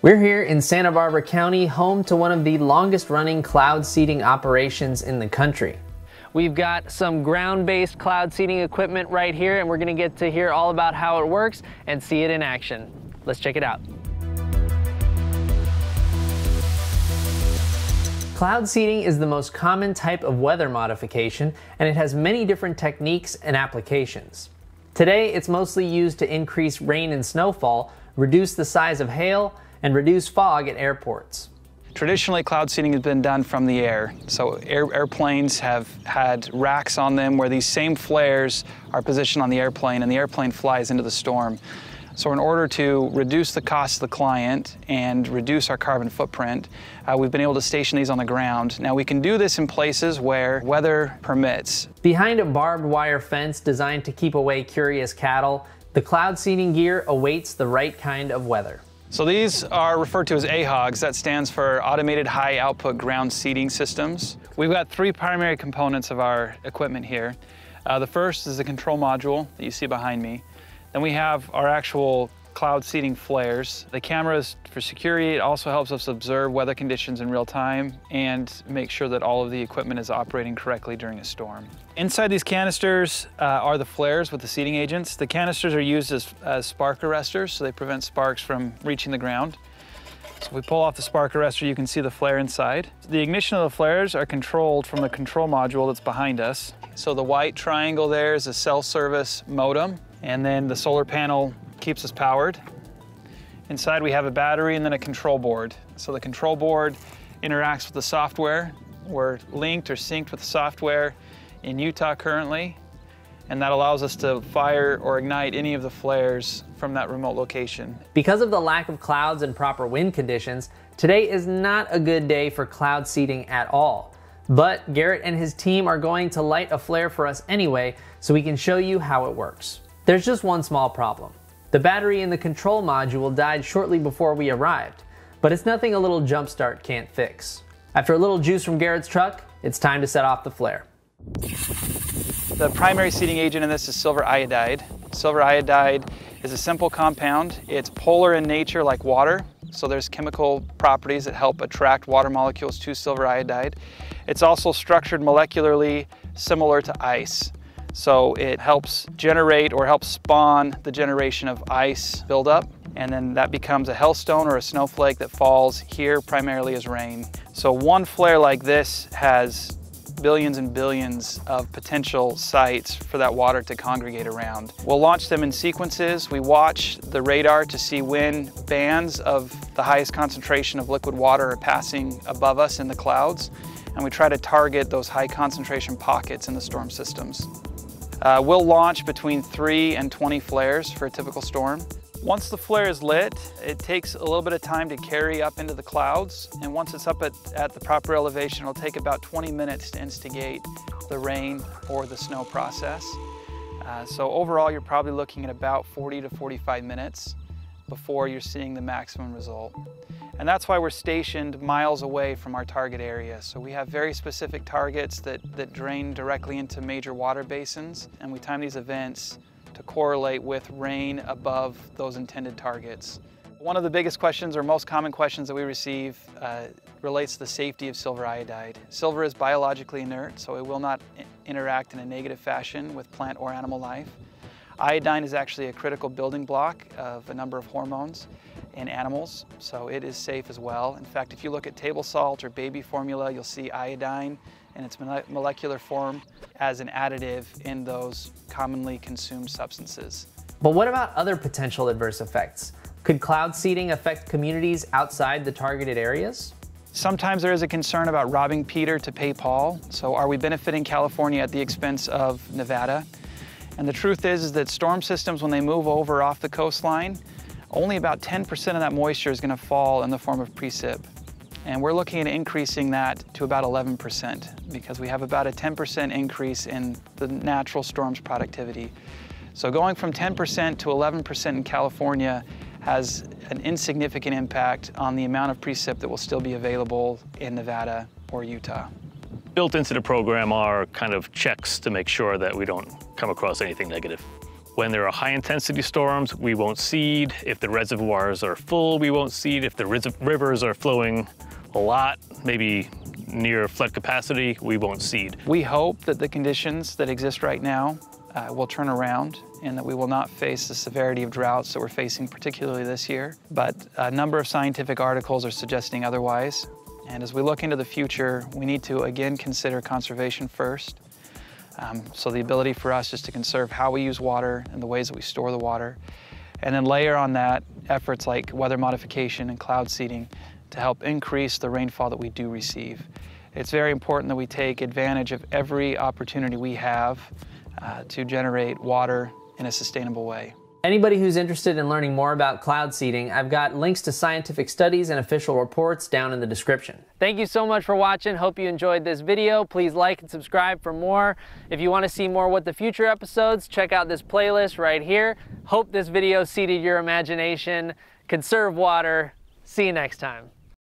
We're here in Santa Barbara County, home to one of the longest running cloud seeding operations in the country. We've got some ground-based cloud seeding equipment right here and we're gonna get to hear all about how it works and see it in action. Let's check it out. Cloud seeding is the most common type of weather modification and it has many different techniques and applications. Today, it's mostly used to increase rain and snowfall, reduce the size of hail, and reduce fog at airports. Traditionally, cloud seeding has been done from the air. So air, airplanes have had racks on them where these same flares are positioned on the airplane and the airplane flies into the storm. So in order to reduce the cost to the client and reduce our carbon footprint, uh, we've been able to station these on the ground. Now we can do this in places where weather permits. Behind a barbed wire fence designed to keep away curious cattle, the cloud seeding gear awaits the right kind of weather. So these are referred to as AHOGs. That stands for Automated High Output Ground Seeding Systems. We've got three primary components of our equipment here. Uh, the first is the control module that you see behind me. Then we have our actual cloud seeding flares. The cameras for security, it also helps us observe weather conditions in real time and make sure that all of the equipment is operating correctly during a storm. Inside these canisters uh, are the flares with the seeding agents. The canisters are used as, as spark arresters, so they prevent sparks from reaching the ground. So if we pull off the spark arrestor, you can see the flare inside. The ignition of the flares are controlled from the control module that's behind us. So the white triangle there is a cell service modem. And then the solar panel keeps us powered. Inside we have a battery and then a control board. So the control board interacts with the software. We're linked or synced with the software in Utah currently, and that allows us to fire or ignite any of the flares from that remote location. Because of the lack of clouds and proper wind conditions, today is not a good day for cloud seeding at all. But Garrett and his team are going to light a flare for us anyway, so we can show you how it works. There's just one small problem. The battery in the control module died shortly before we arrived, but it's nothing a little jump start can't fix. After a little juice from Garrett's truck, it's time to set off the flare. The primary seeding agent in this is silver iodide. Silver iodide is a simple compound. It's polar in nature like water, so there's chemical properties that help attract water molecules to silver iodide. It's also structured molecularly similar to ice. So it helps generate or helps spawn the generation of ice buildup and then that becomes a hailstone or a snowflake that falls here primarily as rain. So one flare like this has billions and billions of potential sites for that water to congregate around. We'll launch them in sequences. We watch the radar to see when bands of the highest concentration of liquid water are passing above us in the clouds, and we try to target those high concentration pockets in the storm systems. Uh, we'll launch between 3 and 20 flares for a typical storm. Once the flare is lit, it takes a little bit of time to carry up into the clouds, and once it's up at, at the proper elevation, it'll take about 20 minutes to instigate the rain or the snow process. Uh, so overall, you're probably looking at about 40 to 45 minutes before you're seeing the maximum result. And that's why we're stationed miles away from our target area. So we have very specific targets that, that drain directly into major water basins, and we time these events to correlate with rain above those intended targets. One of the biggest questions or most common questions that we receive uh, relates to the safety of silver iodide. Silver is biologically inert, so it will not interact in a negative fashion with plant or animal life. Iodine is actually a critical building block of a number of hormones in animals, so it is safe as well. In fact, if you look at table salt or baby formula, you'll see iodine in its molecular form as an additive in those commonly consumed substances. But what about other potential adverse effects? Could cloud seeding affect communities outside the targeted areas? Sometimes there is a concern about robbing Peter to pay Paul. So are we benefiting California at the expense of Nevada? And the truth is, is that storm systems, when they move over off the coastline, only about 10% of that moisture is going to fall in the form of precip. And we're looking at increasing that to about 11% because we have about a 10% increase in the natural storm's productivity. So going from 10% to 11% in California has an insignificant impact on the amount of precip that will still be available in Nevada or Utah. Built into the program are kind of checks to make sure that we don't come across anything negative. When there are high intensity storms, we won't seed. If the reservoirs are full, we won't seed. If the rivers are flowing a lot, maybe near flood capacity, we won't seed. We hope that the conditions that exist right now uh, will turn around and that we will not face the severity of droughts that we're facing, particularly this year. But a number of scientific articles are suggesting otherwise. And as we look into the future, we need to again consider conservation first. Um, so the ability for us is to conserve how we use water and the ways that we store the water. And then layer on that efforts like weather modification and cloud seeding to help increase the rainfall that we do receive. It's very important that we take advantage of every opportunity we have uh, to generate water in a sustainable way. Anybody who's interested in learning more about cloud seeding, I've got links to scientific studies and official reports down in the description. Thank you so much for watching. Hope you enjoyed this video. Please like and subscribe for more. If you want to see more What the Future episodes, check out this playlist right here. Hope this video seeded your imagination. Conserve water. See you next time.